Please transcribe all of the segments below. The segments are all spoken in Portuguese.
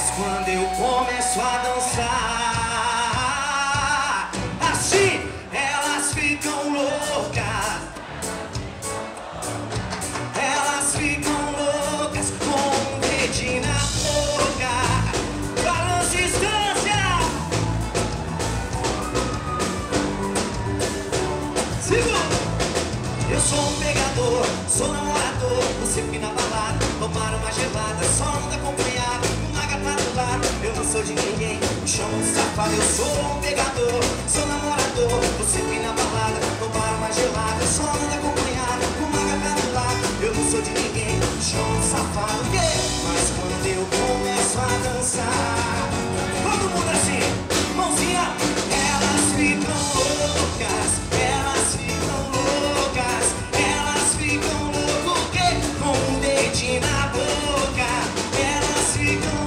Mas quando eu começo a dançar, assim elas ficam loucas. Elas ficam loucas com um dedinho na boca. Balança distância. Segura. Eu sou um pegador, sou namorador. Você fica na balada, tomar uma gelada, só anda acompanhado, sou de ninguém, me chamo de safado. Eu sou um pegador, sou namorador. Você fica na balada, tomar uma gelada, só anda acompanhado, uma gata do lado. Eu não sou de ninguém, me chamo de safado. Mas quando eu começo a dançar, todo mundo assim, mãozinha, elas ficam loucas, elas ficam loucas, elas ficam loucas com um dedinho na boca, elas ficam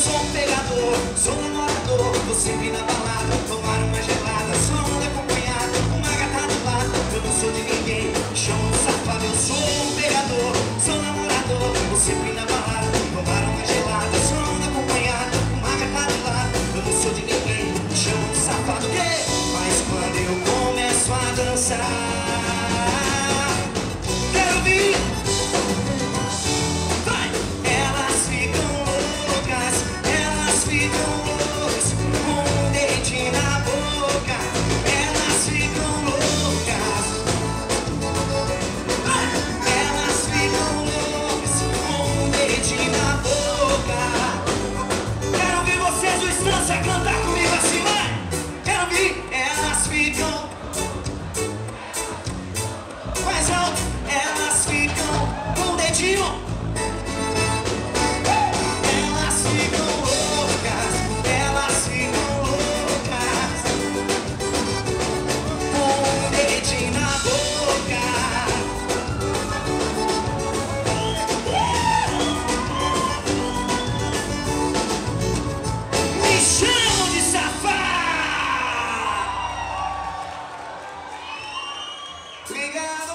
sou um pegador, sou namorador Você vem na balada, tomar uma gelada. Só anda acompanhado, uma gata do lado. Eu não sou de ninguém, me de safado. Eu sou um pegador, sou namorador. Você vem na balada, tomar uma gelada. Só anda acompanhado, uma gata do lado. Eu não sou de ninguém, me de safado? Mas quando eu começo a dançar Estância cantar comigo assim, vai! Quero ouvir! Elas ficam Obrigado